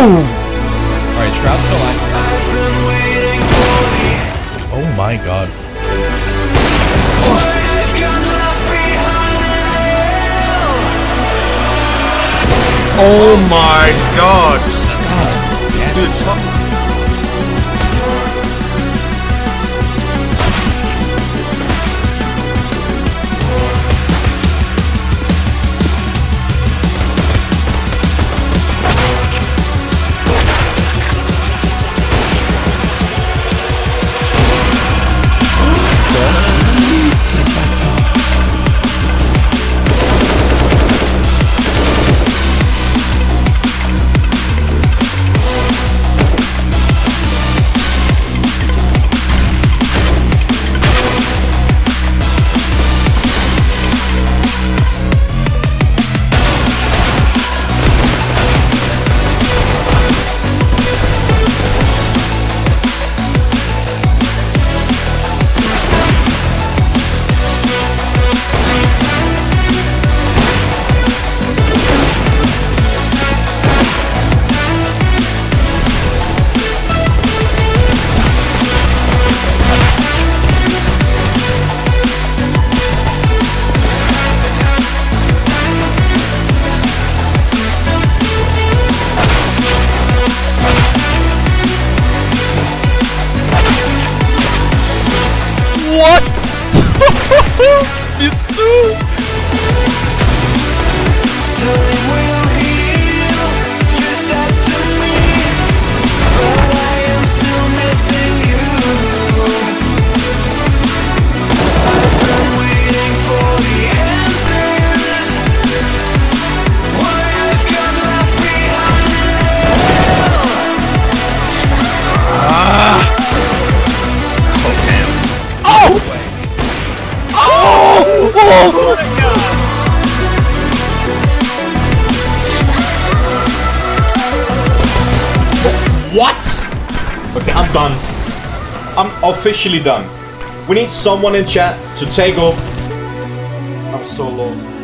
Boom! Alright, Shroud's still alive. Oh my god. Oh my god! Dude, it's two! Oh! What? Okay, I'm done. I'm officially done. We need someone in chat to take up. I'm so low.